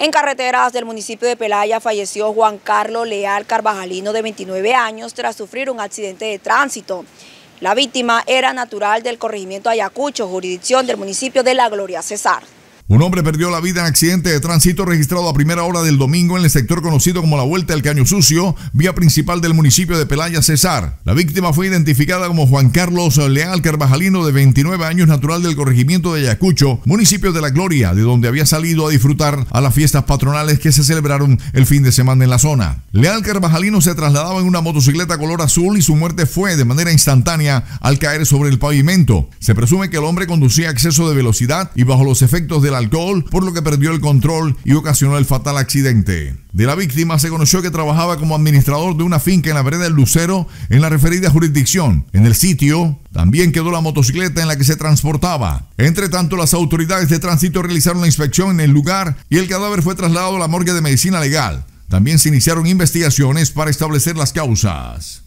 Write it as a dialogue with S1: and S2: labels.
S1: En carreteras del municipio de Pelaya falleció Juan Carlos Leal Carvajalino de 29 años tras sufrir un accidente de tránsito. La víctima era natural del corregimiento Ayacucho, jurisdicción del municipio de La Gloria Cesar.
S2: Un hombre perdió la vida en accidente de tránsito registrado a primera hora del domingo en el sector conocido como la Vuelta del Caño Sucio, vía principal del municipio de Pelaya, Cesar. La víctima fue identificada como Juan Carlos Leal Carvajalino, de 29 años, natural del corregimiento de Ayacucho, municipio de La Gloria, de donde había salido a disfrutar a las fiestas patronales que se celebraron el fin de semana en la zona. Leal Carvajalino se trasladaba en una motocicleta color azul y su muerte fue de manera instantánea al caer sobre el pavimento. Se presume que el hombre conducía a exceso de velocidad y bajo los efectos de la alcohol, por lo que perdió el control y ocasionó el fatal accidente. De la víctima se conoció que trabajaba como administrador de una finca en la vereda del Lucero, en la referida jurisdicción. En el sitio también quedó la motocicleta en la que se transportaba. Entre tanto, las autoridades de tránsito realizaron la inspección en el lugar y el cadáver fue trasladado a la morgue de medicina legal. También se iniciaron investigaciones para establecer las causas.